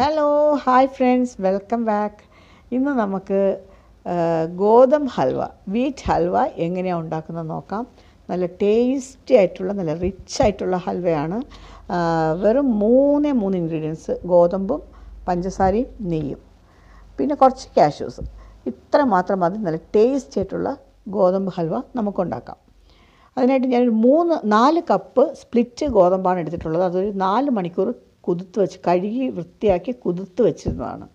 Hello hi friends welcome back ഇന്ന് നമുക്ക് ഗോതമ്പ് ഹൽവ വീറ്റ് ഹൽവ എങ്ങനെയാണ് ഉണ്ടാക്കുന്നത് നോക്കാം. നല്ല ടേസ്റ്റി ആയിട്ടുള്ള നല്ല റിച്ച് ആയിട്ടുള്ള ഹൽവയാണ്. വെറും മൂന്നേ മൂന്ന് ഇൻഗ്രീഡിയൻസ് ഗോതമ്പും പഞ്ചസാരയും നെയ്യും. പിന്നെ കുറച്ച് കാഷ്യൂസ് ഇത്ര മാത്രം മതി നല്ല ടേസ്റ്റി ആയിട്ടുള്ള ഗോതമ്പ് ഹൽവ നമുക്കുണ്ടാക്കാം അതിനായിട്ട് ഞാനൊരു മൂന്ന് നാല് കപ്പ് സ്പ്ലിറ്റ് ഗോതമ്പാണ് എടുത്തിട്ടുള്ളത്. അതൊരു നാല് മണിക്കൂർ കുതിർത്ത് വെച്ച് കഴുകി വൃത്തിയാക്കി കുതിർത്ത് വെച്ചിരുന്നതാണ്.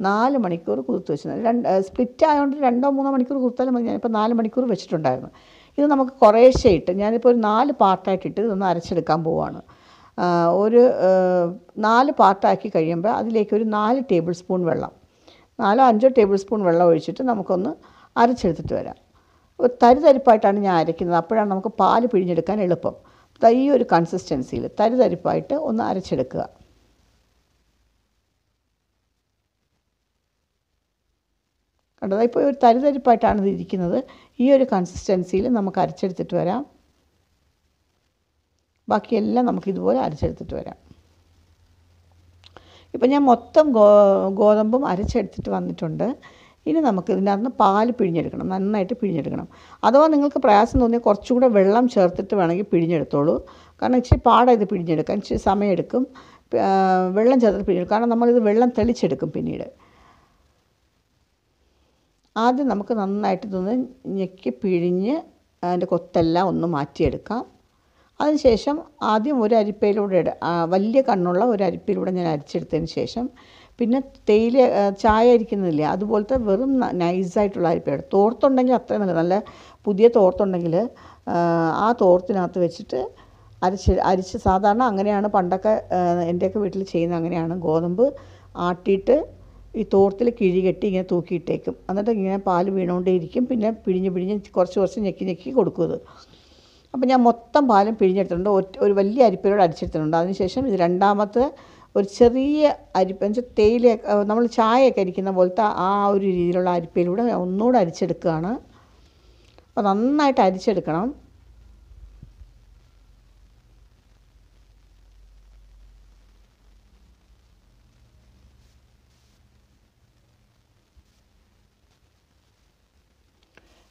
നാല് മണിക്കൂർ കുതിർത്ത് വെച്ചിരുന്നത്. രണ്ട് സ്പ്ലിറ്റ് ആയതുകൊണ്ട് രണ്ടോ മൂന്നോ മണിക്കൂർ കുതിർത്താലും മതി. ഞാനിപ്പോൾ നാല് മണിക്കൂർ വെച്ചിട്ടുണ്ടായിരുന്നു. ഇത് നമുക്ക് കുറേശ്ശെ ഇട്ട് ഞാനിപ്പോൾ ഒരു നാല് പാർട്ടായിട്ട് ഇട്ട് ഇതൊന്ന് അരച്ചെടുക്കാൻ പോവാണ്. ഒരു നാല് പാർട്ടാക്കി കഴിയുമ്പോൾ അതിലേക്ക് ഒരു നാല് ടേബിൾ സ്പൂൺ വെള്ളം നാലോ അഞ്ചോ ടേബിൾ സ്പൂൺ വെള്ളം ഒഴിച്ചിട്ട് നമുക്കൊന്ന് അരച്ചെടുത്തിട്ട് വരാം. തരിതരിപ്പായിട്ടാണ് ഞാൻ അരയ്ക്കുന്നത്. അപ്പോഴാണ് നമുക്ക് പാൽ പിഴിഞ്ഞെടുക്കാൻ എളുപ്പം. ഈ ഒരു കൺസിസ്റ്റൻസിയിൽ തരിതരിപ്പായിട്ട് ഒന്ന് അരച്ചെടുക്കുക. കണ്ടത്. ഇപ്പോൾ ഒരു തരിതരിപ്പായിട്ടാണ് ഇത് ഇരിക്കുന്നത്. ഈ ഒരു കൺസിസ്റ്റൻസിയിൽ നമുക്ക് അരച്ചെടുത്തിട്ട് വരാം. ബാക്കിയെല്ലാം നമുക്ക് ഇതുപോലെ അരച്ചെടുത്തിട്ട് വരാം. ഇപ്പം ഞാൻ മൊത്തം ഗോ ഗോതമ്പും അരച്ചെടുത്തിട്ട് വന്നിട്ടുണ്ട്. ഇനി നമുക്ക് ഇതിനകത്ത് പാൽ പിഴിഞ്ഞെടുക്കണം. നന്നായിട്ട് പിഴിഞ്ഞെടുക്കണം. അഥവാ നിങ്ങൾക്ക് പ്രയാസം തോന്നിയാൽ കുറച്ചുകൂടെ വെള്ളം ചേർത്തിട്ട് വേണമെങ്കിൽ പിഴിഞ്ഞെടുത്തോളൂ. കാരണം ഇച്ചിരി പാടാണ് ഇത് പിഴിഞ്ഞെടുക്കാൻ. ഇച്ചിരി സമയമെടുക്കും. വെള്ളം ചേർത്തിട്ട് പിഴിഞ്ഞെടുക്കും. കാരണം നമ്മളിത് വെള്ളം തെളിച്ചെടുക്കും പിന്നീട്. ആദ്യം നമുക്ക് നന്നായിട്ട് ഇതൊന്ന് ഞെക്കി പിഴിഞ്ഞ് അതിന്റെ കൊത്തെല്ലാം ഒന്ന് മാറ്റിയെടുക്കാം. അതിനുശേഷം ആദ്യം ഒരു അരിപ്പയിലൂടെ വലിയ കണ്ണുള്ള ഒരു അരിപ്പയിലൂടെ ഞാൻ അരിച്ചെടുത്തതിന് ശേഷം പിന്നെ തേയില ചായ അരിക്കുന്നില്ല അതുപോലത്തെ വെറും നൈസായിട്ടുള്ള അരിപ്പയുടെ തോർത്തുണ്ടെങ്കിൽ അത്രയും നല്ല നല്ല പുതിയ തോർത്തുണ്ടെങ്കിൽ ആ തോർത്തിനകത്ത് വെച്ചിട്ട് അരച്ച് അരിച്ച് സാധാരണ അങ്ങനെയാണ് പണ്ടൊക്കെ എന്റെയൊക്കെ വീട്ടിൽ ചെയ്യുന്നത് അങ്ങനെയാണ്. ഗോതമ്പ് ആട്ടിയിട്ട് ഈ തോർത്തിൽ കിഴി കെട്ടി ഇങ്ങനെ തൂക്കിയിട്ടേക്കും. എന്നിട്ട് ഇങ്ങനെ പാൽ വീണുകൊണ്ടേയിരിക്കും പിന്നെ പിഴിഞ്ഞ് പിഴിഞ്ഞ് കുറച്ച് കുറച്ച് ഞെക്കി ഞെക്കി കൊടുക്കും ഇത് അപ്പോൾ ഞാൻ മൊത്തം പാലും പിഴിഞ്ഞെടുത്തിട്ടുണ്ട്. ഒരു വലിയ അരിപ്പയിലൂടെ അടിച്ചെടുത്തിട്ടുണ്ട്. അതിനുശേഷം ഇത് രണ്ടാമത്തെ ഒരു ചെറിയ അരിപ്പ എന്ന് വെച്ചാൽ തേയില നമ്മൾ ചായയൊക്കെ അരിക്കുന്ന പോലത്തെ ആ ഒരു രീതിയിലുള്ള അരിപ്പയിലൂടെ ഒന്നുകൂടെ അരിച്ചെടുക്കുകയാണ്. അപ്പോൾ നന്നായിട്ട് അരിച്ചെടുക്കണം.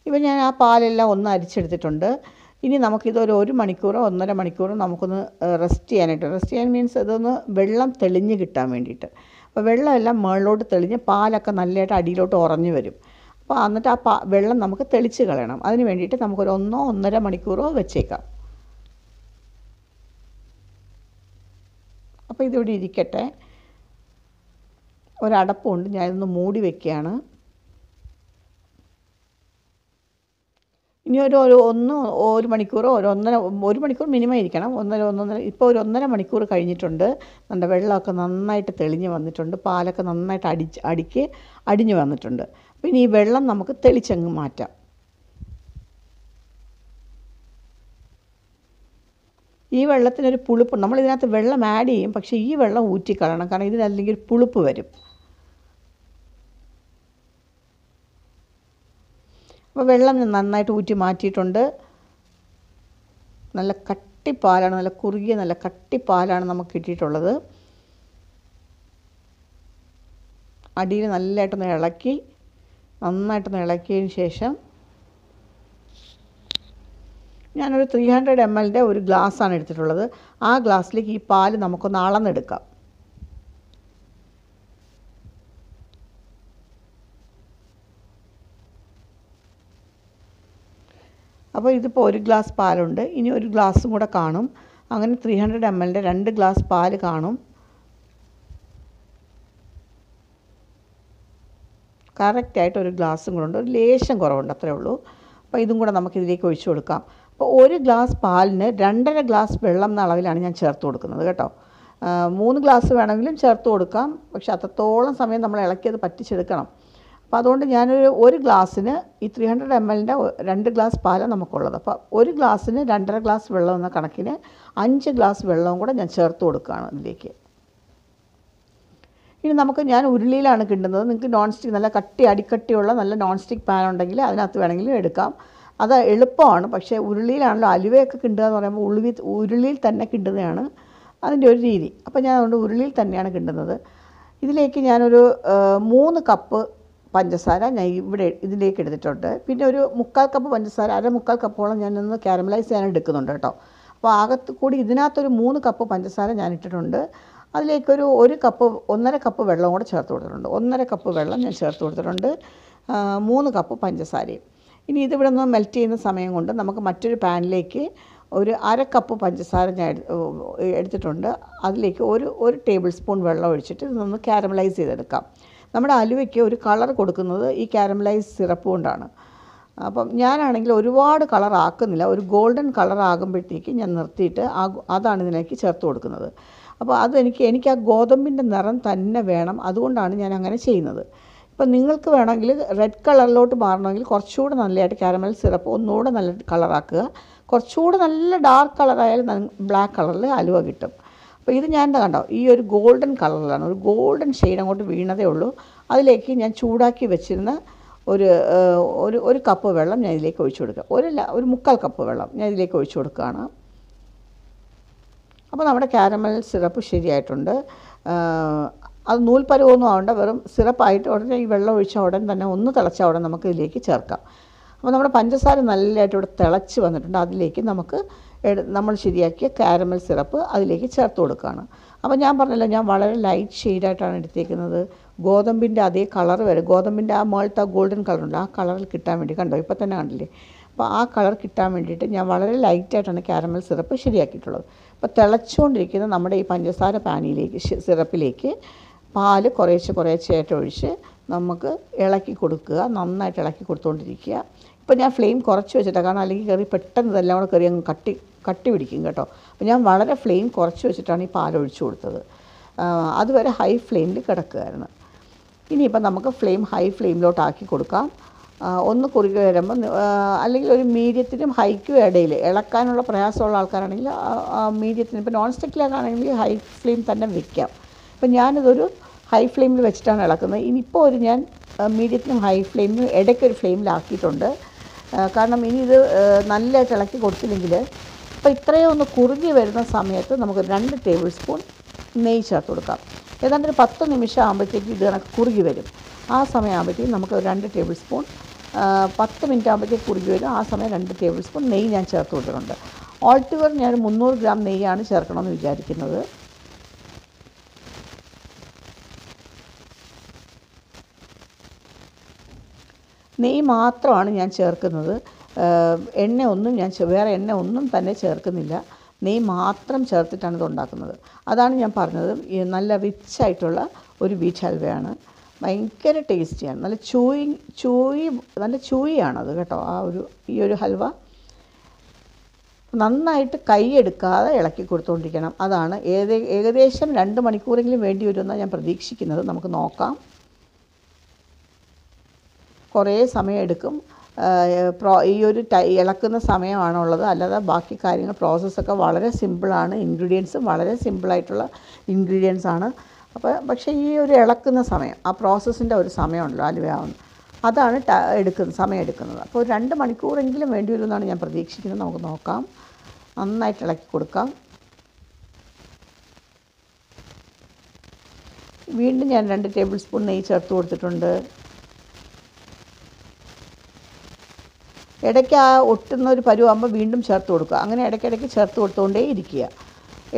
ഇപ്പം ഞാൻ ആ പാലെല്ലാം ഒന്ന് അരിച്ചെടുത്തിട്ടുണ്ട്. ഇനി നമുക്കിതൊരു ഒരു മണിക്കൂറോ ഒന്നര മണിക്കൂറോ നമുക്കൊന്ന് റെസ്റ്റ് ചെയ്യാനായിട്ട്. റെസ്റ്റ് ചെയ്യാൻ മീൻസ് ഇതൊന്ന് വെള്ളം തെളിഞ്ഞ് കിട്ടാൻ വേണ്ടിയിട്ട്. അപ്പോൾ വെള്ളമെല്ലാം മുകളിലോട്ട് തെളിഞ്ഞ് പാലൊക്കെ നല്ലതായിട്ട് അടിയിലോട്ട് ഉറഞ്ഞു വരും. അപ്പോൾ എന്നിട്ട് ആ പാ വെള്ളം നമുക്ക് തെളിച്ച് കളയണം. അതിന് വേണ്ടിയിട്ട് നമുക്കൊരു ഒന്നോ ഒന്നര മണിക്കൂറോ വെച്ചേക്കാം. അപ്പോൾ ഇതിവിടെ ഇരിക്കട്ടെ. ഒരടപ്പുണ്ട്. ഞാനിതൊന്ന് മൂടി വെക്കുകയാണ്. ഇനി ഒരു ഒരു ഒന്ന് ഒരു മണിക്കൂറോ ഒരു ഒന്നര ഒരു മണിക്കൂർ മിനിമം ഇരിക്കണം. ഒന്നര ഒന്നൊന്നര ഇപ്പോൾ ഒരു ഒന്നര മണിക്കൂർ കഴിഞ്ഞിട്ടുണ്ട്. നമ്മുടെ വെള്ളമൊക്കെ നന്നായിട്ട് തെളിഞ്ഞ് വന്നിട്ടുണ്ട്. പാലൊക്കെ നന്നായിട്ട് അടിച്ച് അടിക്ക് അടിഞ്ഞ് വന്നിട്ടുണ്ട്. അപ്പോൾ ഇനി ഈ വെള്ളം നമുക്ക് തെളിച്ചങ്ങ് മാറ്റാം. ഈ വെള്ളത്തിനൊരു പുളിപ്പ് നമ്മൾ ഇതിനകത്ത് വെള്ളം ആഡ് ചെയ്യും പക്ഷേ ഈ വെള്ളം ഊറ്റിക്കളയണം. കാരണം ഇതിനല്ലെങ്കിൽ പുളിപ്പ് വരും. അപ്പോൾ വെള്ളം ഞാൻ നന്നായിട്ട് ഊറ്റി മാറ്റിയിട്ടുണ്ട്. നല്ല കട്ടിപ്പാലാണ് നല്ല കുറുകിയ നല്ല കട്ടിപ്പാലാണ് നമുക്ക് കിട്ടിയിട്ടുള്ളത്. അടിയിൽ നല്ലതായിട്ടൊന്ന് ഇളക്കി നന്നായിട്ടൊന്ന് ഇളക്കിയതിന് ശേഷം ഞാനൊരു ത്രീ ഹൺഡ്രഡ് എം എല്ലിന്റെ ഒരു ഗ്ലാസ്സാണ് എടുത്തിട്ടുള്ളത്. ആ ഗ്ലാസ്സിലേക്ക് ഈ പാൽ നമുക്കൊന്ന് അളന്നെടുക്കാം. അപ്പോൾ ഇതിപ്പോൾ ഒരു ഗ്ലാസ് പാലുണ്ട്. ഇനി ഒരു ഗ്ലാസ്സും കൂടെ കാണും. അങ്ങനെ ത്രീ ഹൺഡ്രഡ് എം എല്ലിന്റെ രണ്ട് ഗ്ലാസ് പാൽ കാണും. കറക്റ്റായിട്ട് ഒരു ഗ്ലാസ്സും കൂടെ ഉണ്ട്. ഒരു ലേശം കുറവുണ്ട് അത്രേ ഉള്ളൂ. അപ്പോൾ ഇതും കൂടെ നമുക്ക് ഇതിലേക്ക് ഒഴിച്ചു കൊടുക്കാം. അപ്പോൾ ഒരു ഗ്ലാസ് പാലിന് രണ്ടര ഗ്ലാസ് വെള്ളം എന്ന അളവിലാണ് ഞാൻ ചേർത്ത് കൊടുക്കുന്നത് കേട്ടോ. മൂന്ന് ഗ്ലാസ് വേണമെങ്കിലും ചേർത്ത് കൊടുക്കാം. പക്ഷെ അത്രത്തോളം സമയം നമ്മൾ ഇളക്കിയത് പറ്റിച്ചെടുക്കണം. അപ്പോൾ അതുകൊണ്ട് ഞാനൊരു ഒരു ഗ്ലാസ്സിന് ഈ ത്രീ ഹൺഡ്രഡ് എം എല്ലിന്റെ രണ്ട് ഗ്ലാസ് പാലാണ് നമുക്കുള്ളത്. അപ്പോൾ ഒരു ഗ്ലാസ്സിന് രണ്ടര ഗ്ലാസ് വെള്ളം എന്ന കണക്കിന് അഞ്ച് ഗ്ലാസ് വെള്ളവും കൂടെ ഞാൻ ചേർത്ത് കൊടുക്കുകയാണ് ഇതിലേക്ക്. ഇനി നമുക്ക് ഞാൻ ഉരുളിയിലാണ് കിണ്ടുന്നത് നിങ്ങൾക്ക് നോൺ സ്റ്റിക്ക് നല്ല കട്ടി അടിക്കട്ടിയുള്ള നല്ല നോൺ സ്റ്റിക്ക് പാൻ ഉണ്ടെങ്കിൽ അതിനകത്ത് വേണമെങ്കിലും എടുക്കാം. അത് എളുപ്പമാണ്. പക്ഷേ ഉരുളിയിലാണല്ലോ അലുവയൊക്കെ കിണ്ടുക എന്ന് പറയുമ്പോൾ ഉരുളി ഉരുളിയിൽ തന്നെ കിണ്ടുന്നതാണ് അതിന്റെ ഒരു രീതി. അപ്പോൾ ഞാൻ അതുകൊണ്ട് ഉരുളിയിൽ തന്നെയാണ് കിണ്ടുന്നത് ഇതിലേക്ക് ഞാനൊരു മൂന്ന് കപ്പ് പഞ്ചസാര ഞാൻ ഇവിടെ ഇതിലേക്ക് എടുത്തിട്ടുണ്ട്. പിന്നെ ഒരു മുക്കാൽ കപ്പ് പഞ്ചസാര അര മുക്കാൽ കപ്പോളം ഞാൻ ഒന്ന് കാരമലൈസ് ചെയ്യാൻ എടുക്കുന്നുണ്ട് കേട്ടോ. അപ്പോൾ ആകത്ത് കൂടി ഇതിനകത്തൊരു മൂന്ന് കപ്പ് പഞ്ചസാര ഞാൻ ഇട്ടിട്ടുണ്ട്. അതിലേക്കൊരു ഒരു കപ്പ് ഒന്നര കപ്പ് വെള്ളം കൂടെ ചേർത്ത് കൊടുത്തിട്ടുണ്ട്. ഒന്നര കപ്പ് വെള്ളം ഞാൻ ചേർത്ത് കൊടുത്തിട്ടുണ്ട്. മൂന്ന് കപ്പ് പഞ്ചസാരയും. ഇനി ഇതിവിടെ നിന്ന് മെൽറ്റ് ചെയ്യുന്ന സമയം കൊണ്ട് നമുക്ക് മറ്റൊരു പാനിലേക്ക് ഒരു അര കപ്പ് പഞ്ചസാര ഞാൻ എടു- എടുത്തിട്ടുണ്ട്. അതിലേക്ക് ഒരു ഒരു ടേബിൾ സ്പൂൺ വെള്ളം ഒഴിച്ചിട്ട് ഇതൊന്ന് കാരമലൈസ് ചെയ്തെടുക്കാം. നമ്മുടെ അലുവയ്ക്ക് ഒരു കളർ കൊടുക്കുന്നത് ഈ കാരമലൈസ് സിറപ്പ് കൊണ്ടാണ്. അപ്പം ഞാനാണെങ്കിൽ ഒരുപാട് കളർ ആക്കുന്നില്ല. ഒരു ഗോൾഡൻ കളർ ആകുമ്പോഴത്തേക്ക് ഞാൻ നിർത്തിയിട്ട് ആ അതാണ് ഇതിലേക്ക് ചേർത്ത് കൊടുക്കുന്നത്. അപ്പോൾ അതെനിക്ക് എനിക്ക് ആ ഗോതമ്പിന്റെ നിറം തന്നെ വേണം. അതുകൊണ്ടാണ് ഞാൻ അങ്ങനെ ചെയ്യുന്നത്. ഇപ്പം നിങ്ങൾക്ക് വേണമെങ്കിൽ റെഡ് കളറിലോട്ട് മാറണമെങ്കിൽ കുറച്ചുകൂടെ നല്ലതായിട്ട് കാരമൽ സിറപ്പ് ഒന്നുകൂടെ നല്ല കളറാക്കുക കുറച്ചുകൂടെ നല്ല ഡാർക്ക് കളറായാലും ബ്ലാക്ക് കളറിൽ അലുവ കിട്ടും. അപ്പോൾ ഇത് ഞാൻ കണ്ടോ? ഈ ഒരു ഗോൾഡൻ കളറിലാണ് ഒരു ഗോൾഡൻ ഷെയ്ഡ് അങ്ങോട്ട് വീണതേ ഉള്ളൂ. അതിലേക്ക് ഞാൻ ചൂടാക്കി വെച്ചിരുന്ന ഒരു ഒരു ഒരു കപ്പ് വെള്ളം ഞാൻ ഇതിലേക്ക് ഒഴിച്ചു കൊടുക്കുക. ഒരു ഒരു മുക്കാൽ കപ്പ് വെള്ളം ഞാൻ ഇതിലേക്ക് ഒഴിച്ചു കൊടുക്കുകയാണ്. അപ്പോൾ നമ്മുടെ കാരമൽ സിറപ്പ് ശരിയായിട്ടുണ്ട്. അത് അത് നൂൽപ്പരുവൊന്നും ആവണ്ട. വെറും സിറപ്പായിട്ട് ഉടനെ ഈ വെള്ളം ഒഴിച്ച ഉടൻ തന്നെ ഒന്ന് തിളച്ച ഉടൻ നമുക്ക് ഇതിലേക്ക് ചേർക്കാം. അപ്പോൾ നമ്മുടെ പഞ്ചസാര നല്ലതായിട്ട് ഇവിടെ തിളച്ച് വന്നിട്ടുണ്ട്. അതിലേക്ക് നമുക്ക് നമ്മൾ ശരിയാക്കിയ കാരമൽ സിറപ്പ് അതിലേക്ക് ചേർത്ത് കൊടുക്കുകയാണ് അപ്പോൾ ഞാൻ പറഞ്ഞല്ലോ ഞാൻ വളരെ ലൈറ്റ് ഷെയ്ഡായിട്ടാണ് എടുത്തേക്കുന്നത്. ഗോതമ്പിന്റെ അതേ കളർ വരെ ഗോതമ്പിന്റെ ആ മുകളിലത്തെ ഗോൾഡൻ കളറുണ്ട് ആ കളറിൽ കിട്ടാൻ വേണ്ടി കണ്ടോ? ഇപ്പോൾ തന്നെ കണ്ടില്ലേ? അപ്പോൾ ആ കളർ കിട്ടാൻ വേണ്ടിയിട്ട് ഞാൻ വളരെ ലൈറ്റായിട്ടാണ് കാരമൽ സിറപ്പ് ശരിയാക്കിയിട്ടുള്ളത്. അപ്പോൾ തിളച്ചുകൊണ്ടിരിക്കുന്ന നമ്മുടെ ഈ പഞ്ചസാര പാനിയിലേക്ക് സിറപ്പിലേക്ക് പാൽ കുറേശ്ശെ കുറേശ്ശെയായിട്ട് ഒഴിച്ച് നമുക്ക് ഇളക്കി കൊടുക്കുക നന്നായിട്ട് ഇളക്കി കൊടുത്തുകൊണ്ടിരിക്കുക ഇപ്പോൾ ഞാൻ ഫ്ലെയിം കുറച്ച് വെച്ചിട്ടാണ് കാരണം അല്ലെങ്കിൽ കയറി പെട്ടെന്ന് ഇതെല്ലാം കൂടെ കയറി അങ്ങ് കട്ടി കട്ടി പിടിക്കും കേട്ടോ. അപ്പോൾ ഞാൻ വളരെ ഫ്ലെയിം കുറച്ച് വെച്ചിട്ടാണ് ഈ പാൽ ഒഴിച്ചു കൊടുത്തത്. അതുവരെ ഹൈ ഫ്ലെയിമിൽ കിടക്കുകയായിരുന്നു ഇനിയിപ്പോൾ നമുക്ക് ഫ്ലെയിം ഹൈ ഫ്ലെയിമിലോട്ടാക്കി കൊടുക്കാം. ഒന്ന് കുറുകി വരുമ്പോൾ അല്ലെങ്കിൽ ഒരു മീഡിയത്തിനും ഹൈക്കും ഇടയിൽ ഇളക്കാനുള്ള പ്രയാസമുള്ള ആൾക്കാരാണെങ്കിൽ മീഡിയത്തിന് ഇപ്പോൾ നോൺ സ്റ്റിക്കിലേക്കാണെങ്കിൽ ഹൈ ഫ്ലെയിം തന്നെ വെക്കാം. അപ്പം ഞാനിതൊരു ഹൈ ഫ്ലെയിമിൽ വെച്ചിട്ടാണ് ഇളക്കുന്നത്. ഇനിയിപ്പോൾ ഒരു ഞാൻ മീഡിയത്തിനും ഹൈ ഫ്ലെയിമിനും ഇടയ്ക്കൊരു ഫ്ലെയിമിലാക്കിയിട്ടുണ്ട് കാരണം ഇനി ഇത് നല്ലതായിട്ട് ഇളക്കി കൊടുത്തില്ലെങ്കിൽ അപ്പോൾ ഇത്രയും ഒന്ന് കുറുകി വരുന്ന സമയത്ത് നമുക്ക് രണ്ട് ടേബിൾ സ്പൂൺ നെയ്യ് ചേർത്ത് കൊടുക്കാം. ഏതാണ്ട് ഒരു പത്ത് നിമിഷം ആകുമ്പോഴത്തേക്ക് ഇത് കണക്ക് കുറുകി വരും. ആ സമയം നമുക്ക് രണ്ട് ടേബിൾ സ്പൂൺ പത്ത് മിനിറ്റ് ആകുമ്പോഴത്തേക്ക് കുറുകി വരും. ആ സമയം രണ്ട് ടേബിൾ സ്പൂൺ നെയ്യ് ഞാൻ ചേർത്ത് കൊടുത്തിട്ടുണ്ട്. ഓൾ ഓൾട്ടുവർ ഞാൻ മുന്നൂറ് ഗ്രാം നെയ്യാണ് ചേർക്കണമെന്ന് വിചാരിക്കുന്നത്. നെയ്യ് മാത്രമാണ് ഞാൻ ചേർക്കുന്നത്. എണ്ണ ഒന്നും ഞാൻ വേറെ എണ്ണ ഒന്നും തന്നെ ചേർക്കുന്നില്ല. നെയ്യ് മാത്രം ചേർത്തിട്ടാണ് ഇത് ഉണ്ടാക്കുന്നത്. അതാണ് ഞാൻ പറഞ്ഞത്. നല്ല റിച്ചായിട്ടുള്ള ഒരു ബീച്ച് ഹൽവയാണ്. ഭയങ്കര ടേസ്റ്റിയാണ് നല്ല ചൂയി ചൂയി നല്ല ചൂയിയാണത് കേട്ടോ ആ ഒരു ഈ ഒരു ഹൽവ. നന്നായിട്ട് കൈയെടുക്കാതെ ഇളക്കി കൊടുത്തുകൊണ്ടിരിക്കണം അതാണ് ഏകദേശം രണ്ട് മണിക്കൂറെങ്കിലും വേണ്ടി വരുമെന്നാണ് ഞാൻ പ്രതീക്ഷിക്കുന്നത്. നമുക്ക് നോക്കാം. കുറേ സമയമെടുക്കും. ഈ ഒരു ഇളക്കുന്ന സമയമാണുള്ളത്. അല്ലാതെ ബാക്കി കാര്യങ്ങൾ പ്രോസസ്സൊക്കെ വളരെ സിമ്പിളാണ് ഇൻഗ്രീഡിയൻസും വളരെ സിമ്പിളായിട്ടുള്ള ഇൻഗ്രീഡിയൻസ് ആണ്. അപ്പോൾ പക്ഷേ ഈ ഒരു ഇളക്കുന്ന സമയം ആ പ്രോസസ്സിന്റെ ഒരു സമയമുണ്ടല്ലോ അലുവയാവുന്ന അതാണ് എടുക്കുന്നത് സമയം എടുക്കുന്നത് അപ്പോൾ രണ്ട് മണിക്കൂറെങ്കിലും വേണ്ടി വരുമെന്നാണ് ഞാൻ പ്രതീക്ഷിക്കുന്നത്. നമുക്ക് നോക്കാം. നന്നായിട്ട് ഇളക്കി കൊടുക്കാം. വീണ്ടും ഞാൻ രണ്ട് ടേബിൾ സ്പൂൺ നെയ്യ് ചേർത്ത് കൊടുത്തിട്ടുണ്ട്. ഇടയ്ക്ക് ആ ഒട്ടുന്ന ഒരു പരുവാകുമ്പോൾ വീണ്ടും ചേർത്ത് കൊടുക്കുക. അങ്ങനെ ഇടയ്ക്കിടയ്ക്ക് ചേർത്ത് കൊടുത്തുകൊണ്ടേ ഇരിക്കുക.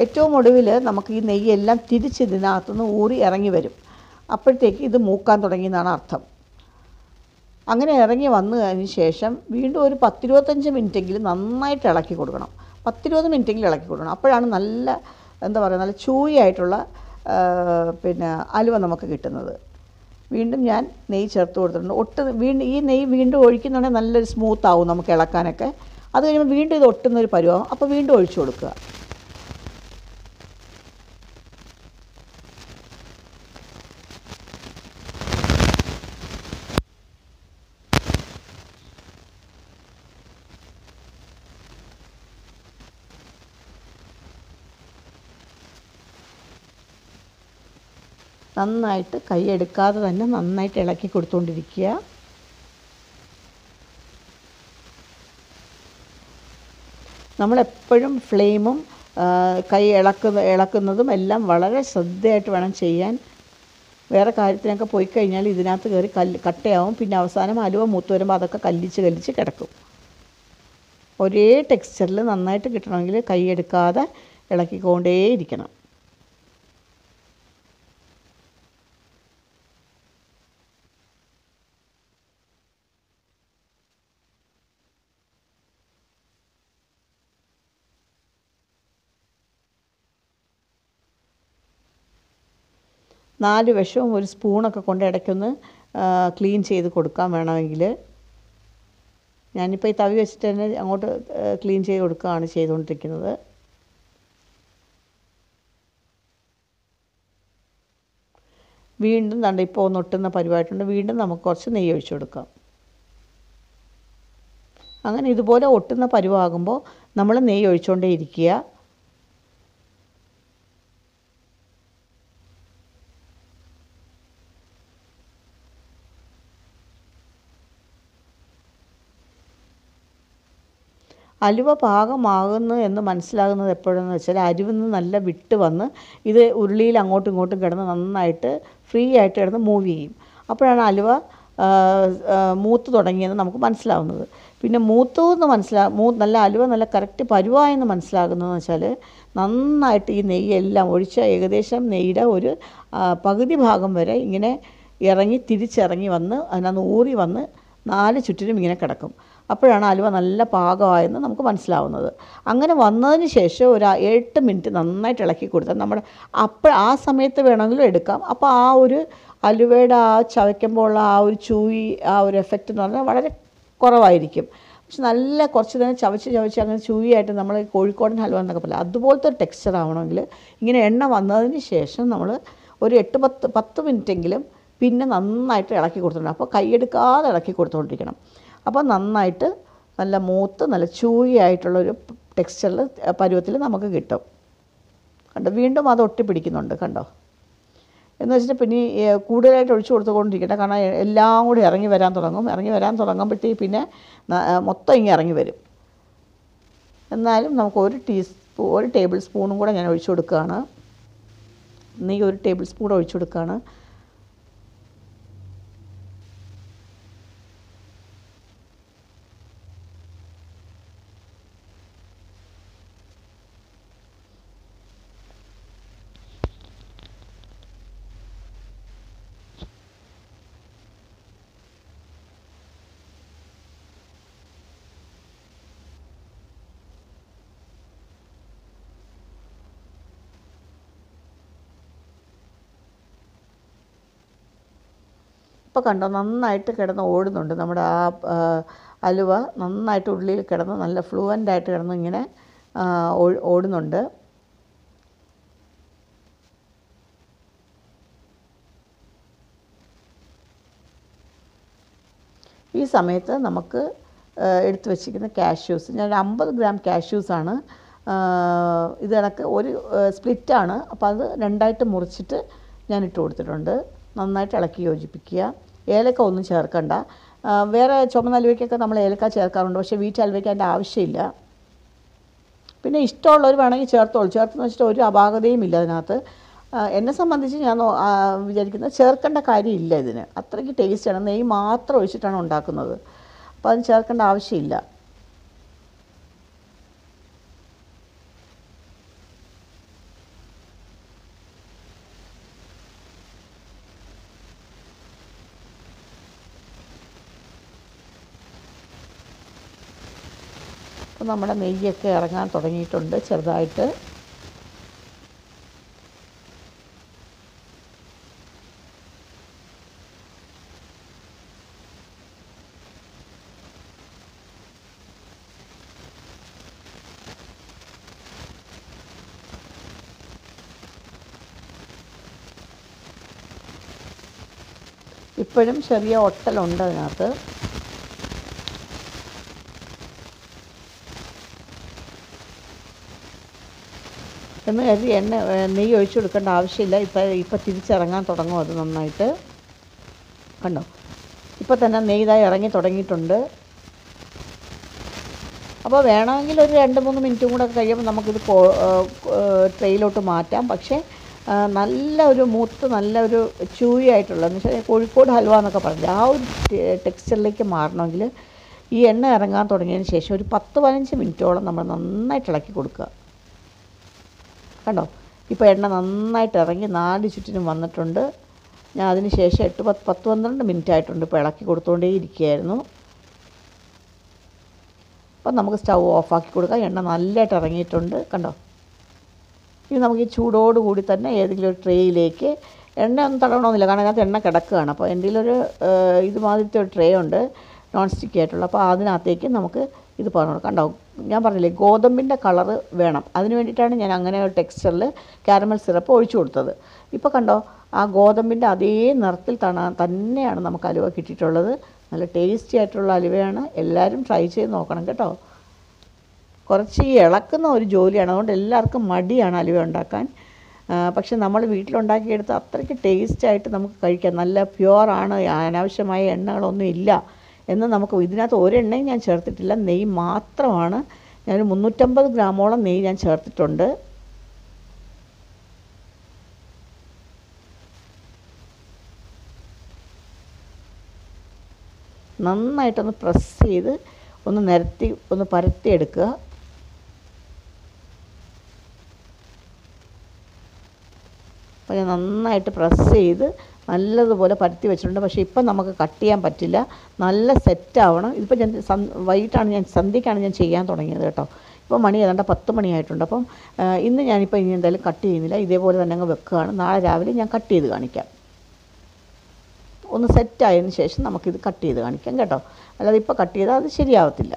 ഏറ്റവും ഒടുവിൽ നമുക്ക് ഈ നെയ്യെല്ലാം തിരിച്ച് ഇതിനകത്തുനിന്ന് ഊറി ഇറങ്ങി വരും. അപ്പോഴത്തേക്ക് ഇത് മൂക്കാൻ തുടങ്ങിയെന്നാണ് അർത്ഥം. അങ്ങനെ ഇറങ്ങി വന്നതിന് ശേഷം വീണ്ടും ഒരു പത്തിരുപത്തഞ്ച് മിനിറ്റെങ്കിലും നന്നായിട്ട് ഇളക്കി കൊടുക്കണം. പത്തിരുപത് മിനിറ്റെങ്കിലും ഇളക്കി കൊടുക്കണം. അപ്പോഴാണ് നല്ല എന്താ പറയുക നല്ല ചൂയായിട്ടുള്ള പിന്നെ അലുവ നമുക്ക് കിട്ടുന്നത്. വീണ്ടും ഞാൻ നെയ്യ് ചേർത്ത് കൊടുത്തിട്ടുണ്ട്. ഒട്ട് വീണ്ടും ഈ നെയ്യ് വീണ്ടും ഒഴിക്കുന്നുണ്ടെങ്കിൽ നല്ലൊരു സ്മൂത്ത് ആവും നമുക്ക് ഇളക്കാനൊക്കെ. അത് കഴിയുമ്പോൾ വീണ്ടും ഇത് ഒട്ടുന്നൊരു പരുവാകും അപ്പോൾ വീണ്ടും ഒഴിച്ചു കൊടുക്കുക. നന്നായിട്ട് കൈ എടുക്കാതെ തന്നെ നന്നായിട്ട് ഇളക്കി കൊടുത്തുകൊണ്ടിരിക്കുക നമ്മളെപ്പോഴും ഫ്ലെയിമും കൈ ഇളക്കുന്ന ഇളക്കുന്നതും എല്ലാം വളരെ ശ്രദ്ധയായിട്ട് വേണം ചെയ്യാൻ. വേറെ കാര്യത്തിനൊക്കെ പോയി കഴിഞ്ഞാൽ ഇതിനകത്ത് കയറി കല്ല് കട്ടയാവും. പിന്നെ അവസാനം അലുവ മൂത്ത് വരുമ്പോൾ അതൊക്കെ കല്ലിച്ച് കല്ലിച്ച് കിടക്കും. ഒരേ ടെക്സ്ചറിൽ നന്നായിട്ട് കിട്ടണമെങ്കിൽ കൈ എടുക്കാതെ ഇളക്കിക്കൊണ്ടേയിരിക്കണം. നാല് വശവും ഒരു സ്പൂണൊക്കെ കൊണ്ട് ഇടയ്ക്കൊന്ന് ക്ലീൻ ചെയ്ത് കൊടുക്കാൻ വേണമെങ്കിൽ. ഞാനിപ്പോൾ ഈ തവി വെച്ചിട്ട് തന്നെ അങ്ങോട്ട് ക്ലീൻ ചെയ്ത് കൊടുക്കുകയാണ് ചെയ്തുകൊണ്ടിരിക്കുന്നത്. വീണ്ടും തണ്ട ഇപ്പോൾ ഒന്ന് ഒട്ടുന്ന പരിപാടിയുണ്ട്. വീണ്ടും നമുക്ക് കുറച്ച് നെയ്യ് ഒഴിച്ചു കൊടുക്കാം. അങ്ങനെ ഇതുപോലെ ഒട്ടുന്ന പരുവാകുമ്പോൾ നമ്മൾ നെയ്യ് ഒഴിച്ചുകൊണ്ടേ ഇരിക്കുക. അലുവ പാകമാകുന്നു എന്ന് മനസ്സിലാകുന്നത് എപ്പോഴെന്ന് വെച്ചാൽ അരിവിൽ നിന്ന് നല്ല വിട്ട് വന്ന് ഇത് ഉരുളിയിൽ അങ്ങോട്ടും ഇങ്ങോട്ടും കിടന്ന് നന്നായിട്ട് ഫ്രീ ആയിട്ട് കിടന്ന് മൂവ് ചെയ്യും. അപ്പോഴാണ് അലുവ മൂത്ത് തുടങ്ങിയെന്ന് നമുക്ക് മനസ്സിലാവുന്നത്. പിന്നെ മൂത്തു എന്ന് മനസ്സിലാ മൂ നല്ല അലുവ നല്ല കറക്റ്റ് പരുവായെന്ന് മനസ്സിലാകുന്നതെന്ന് വെച്ചാൽ നന്നായിട്ട് ഈ നെയ്യെല്ലാം ഒഴിച്ച ഏകദേശം നെയ്യുടെ ഒരു പകുതി ഭാഗം വരെ ഇങ്ങനെ ഇറങ്ങി തിരിച്ചിറങ്ങി വന്ന് അതിനകത്ത് ഊറി വന്ന് നാല് ചുറ്റിനും ഇങ്ങനെ കിടക്കും. അപ്പോഴാണ് അലുവ നല്ല പാകമായെന്ന് നമുക്ക് മനസ്സിലാവുന്നത്. അങ്ങനെ വന്നതിന് ശേഷം ഒരു എട്ട് മിനിറ്റ് നന്നായിട്ട് ഇളക്കി കൊടുത്താൽ നമ്മുടെ അപ്പോൾ ആ സമയത്ത് വേണമെങ്കിലും എടുക്കാം. അപ്പോൾ ആ ഒരു അലുവയുടെ ആ ചവയ്ക്കുമ്പോൾ ആ ഒരു ചൂയി ആ ഒരു എഫക്റ്റ് എന്ന് പറഞ്ഞാൽ വളരെ കുറവായിരിക്കും. പക്ഷെ നല്ല കുറച്ച് നേരം ചവച്ച് ചവച്ച് അങ്ങനെ ചൂയിയായിട്ട് നമ്മൾ കോഴിക്കോടൻ ഹൽവ എന്നൊക്കെ പറയില്ല അതുപോലത്തെ ഒരു ടെക്സ്ചർ ആവണമെങ്കിൽ ഇങ്ങനെ എണ്ണ വന്നതിന് ശേഷം നമ്മൾ ഒരു എട്ട് പത്ത് പത്ത് മിനിറ്റെങ്കിലും പിന്നെ നന്നായിട്ട് ഇളക്കി കൊടുത്തിട്ടുണ്ട് അപ്പോൾ കൈയെടുക്കാതെ ഇളക്കി കൊടുത്തുകൊണ്ടിരിക്കണം. അപ്പോൾ നന്നായിട്ട് നല്ല മൂത്ത് നല്ല ചൂയായിട്ടുള്ളൊരു ടെക്സ്ചറിൽ പരുവത്തിൽ നമുക്ക് കിട്ടും. കണ്ടോ? വീണ്ടും അത് ഒട്ടിപ്പിടിക്കുന്നുണ്ട് കണ്ടോ? എന്ന് വെച്ചിട്ട് പിന്നെ കൂടുതലായിട്ട് ഒഴിച്ചു കൊടുത്തുകൊണ്ടിരിക്കട്ടെ. കാരണം എല്ലാം കൂടി ഇറങ്ങി വരാൻ തുടങ്ങും. ഇറങ്ങി വരാൻ തുടങ്ങുമ്പോഴത്തേക്ക് പിന്നെ മൊത്തം ഇങ്ങനെ ഇറങ്ങി വരും. എന്നാലും നമുക്ക് ഒരു ടീസ്പൂ ഒരു ടേബിൾ സ്പൂണും കൂടെ ഞാൻ ഒഴിച്ചു കൊടുക്കുകയാണ്. നീ ഒരു ടേബിൾ സ്പൂൺ ഒഴിച്ചു കൊടുക്കുകയാണ്. ഇപ്പോൾ കണ്ടോ നന്നായിട്ട് കിടന്ന് ഓടുന്നുണ്ട് നമ്മുടെ ആ അലുവ നന്നായിട്ട് ഉള്ളിൽ കിടന്ന് നല്ല ഫ്ലുവന്റ് ആയിട്ട് കിടന്ന് ഇങ്ങനെ ഓടുന്നുണ്ട്. ഈ സമയത്ത് നമുക്ക് എടുത്തു വച്ചിരിക്കുന്ന കാഷ്യൂസ് ഞാൻ അമ്പത് ഗ്രാം കാഷ്യൂസാണ് ഇത് കണക്ക് ഒരു സ്പ്ലിറ്റാണ് അപ്പോൾ അത് രണ്ടായിട്ട് മുറിച്ചിട്ട് ഞാൻ ഇട്ട് കൊടുത്തിട്ടുണ്ട്. നന്നായിട്ട് ഇളക്കി യോജിപ്പിക്കുക. ഏലക്ക ഒന്നും ചേർക്കണ്ട. വേറെ ചുമന്ന അലുവയ്ക്കൊക്കെ നമ്മൾ ഏലക്ക ചേർക്കാറുണ്ട്. പക്ഷേ വീറ്റ് അലുവയ്ക്ക് അതിന്റെ ആവശ്യമില്ല. പിന്നെ ഇഷ്ടമുള്ളവർ വേണമെങ്കിൽ ചേർത്തോളൂ. ചേർത്തെന്ന് വെച്ചിട്ട് ഒരു അപാകതയും ഇല്ല അതിനകത്ത്. എന്നെ സംബന്ധിച്ച് ഞാൻ വിചാരിക്കുന്നത് ചേർക്കേണ്ട കാര്യമില്ല ഇതിന്. അത്രയ്ക്ക് ടേസ്റ്റാണ് നെയ്യ് മാത്രം ഒഴിച്ചിട്ടാണ് ഉണ്ടാക്കുന്നത്. അപ്പോൾ അതിന് ചേർക്കേണ്ട ആവശ്യമില്ല. അപ്പോൾ നമ്മുടെ നെയ്യൊക്കെ ഇറങ്ങാൻ തുടങ്ങിയിട്ടുണ്ട്. ചെറുതായിട്ട്. ഇപ്പോഴും ചെറിയ ഒട്ടലുണ്ട് അതിനകത്ത്. എന്ന് കരുതി എണ്ണ നെയ്യ് ഒഴിച്ചു കൊടുക്കേണ്ട ആവശ്യമില്ല. ഇപ്പം ഇപ്പം തിരിച്ചിറങ്ങാൻ തുടങ്ങും അത് നന്നായിട്ട്. കണ്ടോ? ഇപ്പം തന്നെ നെയ്യ് ഇതായി ഇറങ്ങി തുടങ്ങിയിട്ടുണ്ട്. അപ്പോൾ വേണമെങ്കിൽ ഒരു രണ്ട് മൂന്ന് മിനിറ്റും കൂടെ കഴിയുമ്പോൾ നമുക്കിത് ട്രെയിലോട്ട് മാറ്റാം. പക്ഷേ നല്ല ഒരു മൂത്ത് നല്ല ഒരു ചൂയി ആയിട്ടുള്ള എന്ന് വെച്ചാൽ കോഴിക്കോട് ഹൽവ എന്നൊക്കെ പറഞ്ഞില്ല ആ ഒരു ടെക്സ്ചറിലേക്ക് മാറണമെങ്കിൽ ഈ എണ്ണ ഇറങ്ങാൻ തുടങ്ങിയതിന് ശേഷം ഒരു പത്ത് പതിനഞ്ച് മിനിറ്റോളം നമ്മൾ നന്നായിട്ട് ഇളക്കി കൊടുക്കുക. കണ്ടോ? ഇപ്പോൾ എണ്ണ നന്നായിട്ട് ഇറങ്ങി നാല് ചുറ്റിനും വന്നിട്ടുണ്ട്. ഞാൻ അതിന് ശേഷം എട്ട് പത്ത് പത്ത് പന്ത്രണ്ട് മിനിറ്റ് ആയിട്ടുണ്ട് ഇപ്പോൾ ഇളക്കി കൊടുത്തുകൊണ്ടേ ഇരിക്കുകയായിരുന്നു. അപ്പം നമുക്ക് സ്റ്റൗ ഓഫാക്കി കൊടുക്കാം. എണ്ണ നല്ലതായിട്ട് ഇറങ്ങിയിട്ടുണ്ട്. കണ്ടോ? ഇനി നമുക്ക് ഈ ചൂടോടുകൂടി തന്നെ ഏതെങ്കിലും ഒരു ട്രേയിലേക്ക് എണ്ണ ഒന്നും തടവണമെന്നില്ല. കാരണം അതിനകത്ത് എണ്ണ കിടക്കുകയാണ്. അപ്പോൾ എന്റെ ഒരു ഇതുമാതിരത്തെ ഒരു ട്രേ ഉണ്ട്. നോൺ സ്റ്റിക്കി ആയിട്ടുള്ള. അപ്പോൾ അതിനകത്തേക്ക് നമുക്ക് ഇത് പറഞ്ഞു കണ്ടോ? ഞാൻ പറഞ്ഞില്ലേ ഗോതമ്പിന്റെ കളറ് വേണം. അതിന് വേണ്ടിയിട്ടാണ് ഞാൻ അങ്ങനെ ഒരു ടെക്സ്ചറിൽ കാരമൽ സിറപ്പ് ഒഴിച്ചു കൊടുത്തത്. ഇപ്പോൾ കണ്ടോ ആ ഗോതമ്പിന്റെ അതേ നിറത്തിൽ തണ തന്നെയാണ് നമുക്ക് അലുവ കിട്ടിയിട്ടുള്ളത്. നല്ല ടേസ്റ്റി ആയിട്ടുള്ള അലുവയാണ്. എല്ലാവരും ട്രൈ ചെയ്ത് നോക്കണം കേട്ടോ. കുറച്ച് ഇളക്കുന്ന ഒരു ജോലിയാണ്. അതുകൊണ്ട് എല്ലാവർക്കും മടിയാണ് അലുവ ഉണ്ടാക്കാൻ. പക്ഷേ നമ്മൾ വീട്ടിലുണ്ടാക്കിയെടുത്ത് അത്രയ്ക്ക് ടേസ്റ്റായിട്ട് നമുക്ക് കഴിക്കാം. നല്ല പ്യുവറാണ് അനാവശ്യമായ എണ്ണകളൊന്നും ഇല്ല. എന്ന് നമുക്ക് ഇതിനകത്ത് ഒരെണ്ണയും ഞാൻ ചേർത്തിട്ടില്ല. നെയ്യ് മാത്രമാണ്. ഞാൻ മുന്നൂറ്റമ്പത് ഗ്രാമോളം നെയ്യ് ഞാൻ ചേർത്തിട്ടുണ്ട്. നന്നായിട്ടൊന്ന് പ്രസ് ചെയ്ത് ഒന്ന് നിരത്തി ഒന്ന് പരത്തി എടുക്കുക അപ്പോൾ ഞാൻ നന്നായിട്ട് പ്രസ് ചെയ്ത് നല്ലതുപോലെ പരത്തി വെച്ചിട്ടുണ്ട്. പക്ഷേ ഇപ്പം നമുക്ക് കട്ട് ചെയ്യാൻ പറ്റില്ല. നല്ല സെറ്റാവണം. ഇതിപ്പോൾ ഞാൻ വൈകിട്ടാണ് ഞാൻ സന്ധ്യയ്ക്കാണ് ഞാൻ ചെയ്യാൻ തുടങ്ങിയത് കേട്ടോ. ഇപ്പോൾ മണി ഏതാണ്ട് പത്ത് മണിയായിട്ടുണ്ട്. അപ്പം ഇന്ന് ഞാനിപ്പോൾ ഇനി എന്തായാലും കട്ട് ചെയ്യുന്നില്ല. ഇതേപോലെ തന്നെ അങ്ങ് വെക്കുകയാണ്. നാളെ രാവിലെ ഞാൻ കട്ട് ചെയ്ത് കാണിക്കാം. ഒന്ന് സെറ്റായതിന് ശേഷം നമുക്കിത് കട്ട് ചെയ്ത് കാണിക്കാം കേട്ടോ. അല്ലാതെ ഇപ്പോൾ കട്ട് ചെയ്താൽ അത് ശരിയാവത്തില്ല.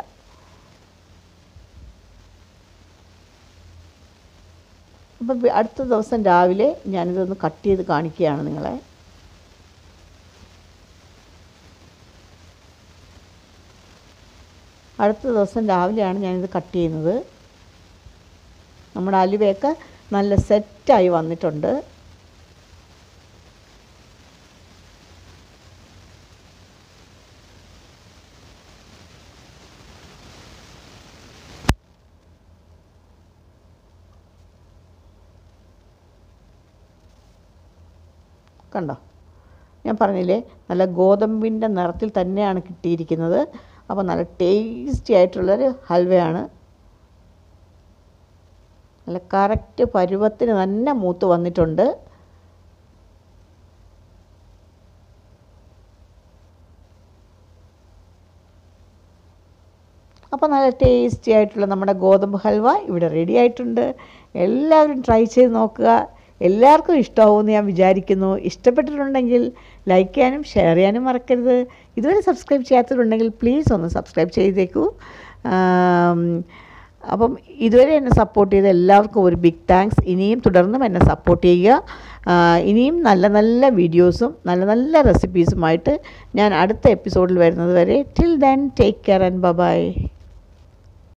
അപ്പം അടുത്ത ദിവസം രാവിലെ ഞാനിതൊന്ന് കട്ട് ചെയ്ത് കാണിക്കുകയാണ് നിങ്ങളെ. അടുത്ത ദിവസം രാവിലെയാണ് ഞാനിത് കട്ട് ചെയ്യുന്നത്. നമ്മുടെ അലുവയൊക്കെ നല്ല സെറ്റായി വന്നിട്ടുണ്ട്. കണ്ടോ? ഞാൻ പറഞ്ഞില്ലേ നല്ല ഗോതമ്പിന്റെ നിറത്തിൽ തന്നെയാണ് കിട്ടിയിരിക്കുന്നത്. അപ്പോൾ നല്ല ടേസ്റ്റി ആയിട്ടുള്ളൊരു ഹൽവയാണ്. നല്ല കറക്റ്റ് പരുവത്തിന് തന്നെ മൂത്ത് വന്നിട്ടുണ്ട്. അപ്പോൾ നല്ല ടേസ്റ്റി ആയിട്ടുള്ള നമ്മുടെ ഗോതമ്പ് ഹൽവ ഇവിടെ റെഡി ആയിട്ടുണ്ട്. എല്ലാവരും ട്രൈ ചെയ്ത് നോക്കുക. എല്ലാവർക്കും ഇഷ്ടമാവുമെന്ന് ഞാൻ വിചാരിക്കുന്നു. ഇഷ്ടപ്പെട്ടിട്ടുണ്ടെങ്കിൽ ലൈക്ക് ചെയ്യാനും ഷെയർ ചെയ്യാനും മറക്കരുത്. ഇതുവരെ സബ്സ്ക്രൈബ് ചെയ്യാത്തവരുണ്ടെങ്കിൽ പ്ലീസ് ഒന്ന് സബ്സ്ക്രൈബ് ചെയ്തേക്കൂ. അപ്പം ഇതുവരെ എന്നെ സപ്പോർട്ട് ചെയ്ത എല്ലാവർക്കും ഒരു ബിഗ് താങ്ക്സ് ഇനിയും തുടർന്നും എന്നെ സപ്പോർട്ട് ചെയ്യുക. ഇനിയും നല്ല നല്ല വീഡിയോസും നല്ല നല്ല റെസിപ്പീസുമായിട്ട് ഞാൻ അടുത്ത എപ്പിസോഡിൽ വരുന്നത് വരെ. Till then take care and bye